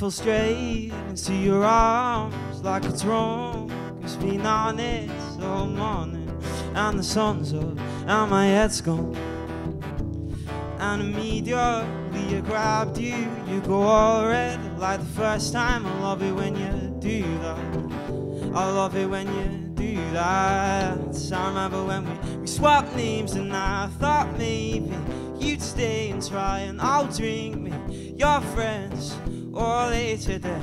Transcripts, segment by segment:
fell straight into your arms like it's wrong. Cause been on it all morning, and the sun's up, and my head's gone. And immediately you grabbed you, you go all red like the first time. I love it when you do that. I love it when you do that. I remember when we, we swapped names, and I thought maybe you'd stay and try, and I'll drink me your friends all later today.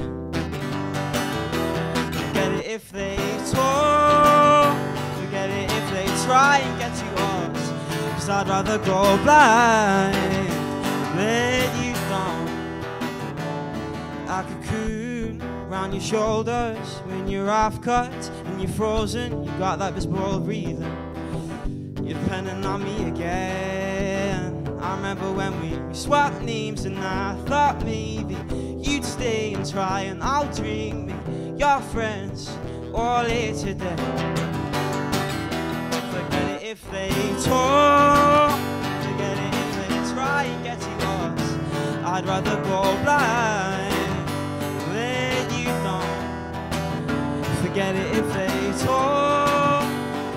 Forget it if they talk, forget it if they try and get you us. Cause I'd rather go blind than let you down. I cocoon round your shoulders when you're half cut and you're frozen. You got that bespoiled breathing. You're depending on me again. I remember when we, swapped names and I thought maybe try and I'll me your friends all here today. Forget it if they talk. Forget it if they try and get you us. I'd rather go blind than you don't. Forget it if they talk.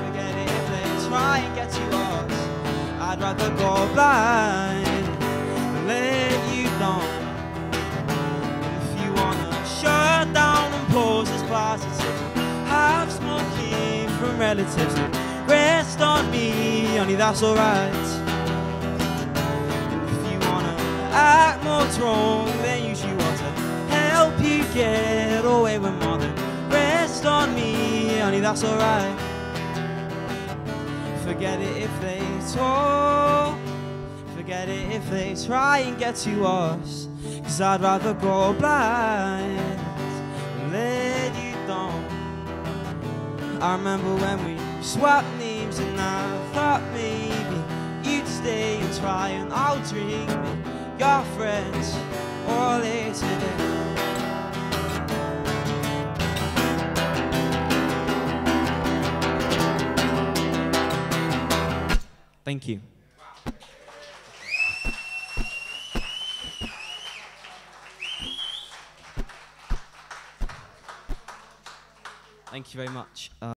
Forget it if they try and get you us. I'd rather go blind than pose as positive, have smoking from relatives. Rest on me, only that's alright. If you wanna act more strong, then usually want to help you get away with more than rest on me, only that's alright. Forget it if they talk. Forget it if they try and get to us. Cause I'd rather go blind I remember when we swapped names and I thought maybe you'd stay and try and I'll drink your friends all here today. Thank you. Thank you very much. Uh,